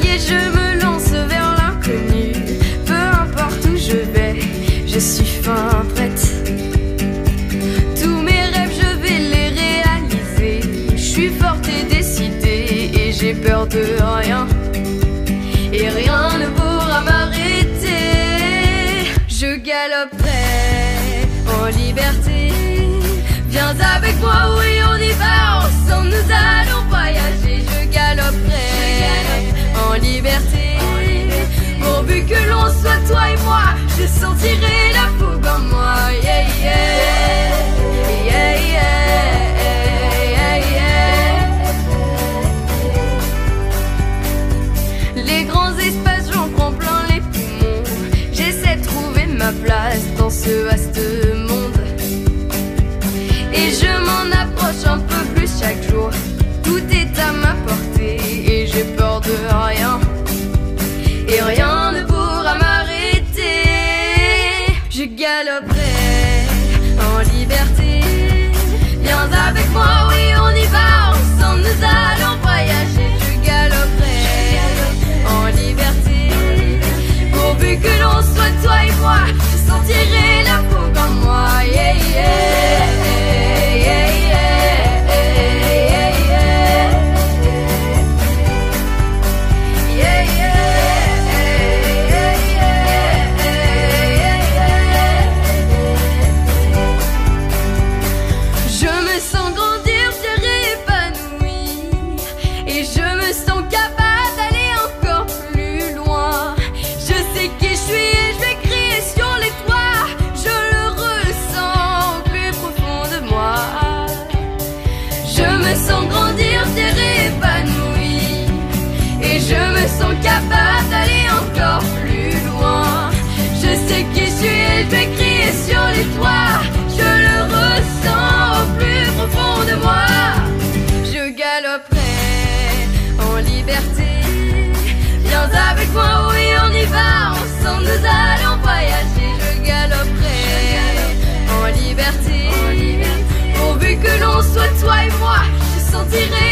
je me lance vers l'inconnu. Peu importe où je vais, je suis fin prête. Tous mes rêves, je vais les réaliser. Je suis forte et décidée et j'ai peur de rien. Et rien ne pourra m'arrêter. Je galoperai en liberté. Viens avec moi, oui, on y va. Ensemble, nous allons place dans ce vaste monde. Et je m'en approche un peu plus chaque jour. Tout est à ma portée et j'ai peur de rien. Et rien ne pourra m'arrêter. Je galoperai Je sens capable d'aller encore plus loin. Je sais qui je suis et je vais crier sur les toits. Je le ressens au plus profond de moi. Je me sens grandir, fière et. Et je me sens capable. liberté. Viens avec moi, oui, on y va, ensemble nous allons voyager. Je galoperai en liberté, pourvu que l'on soit toi et moi, je sentirai.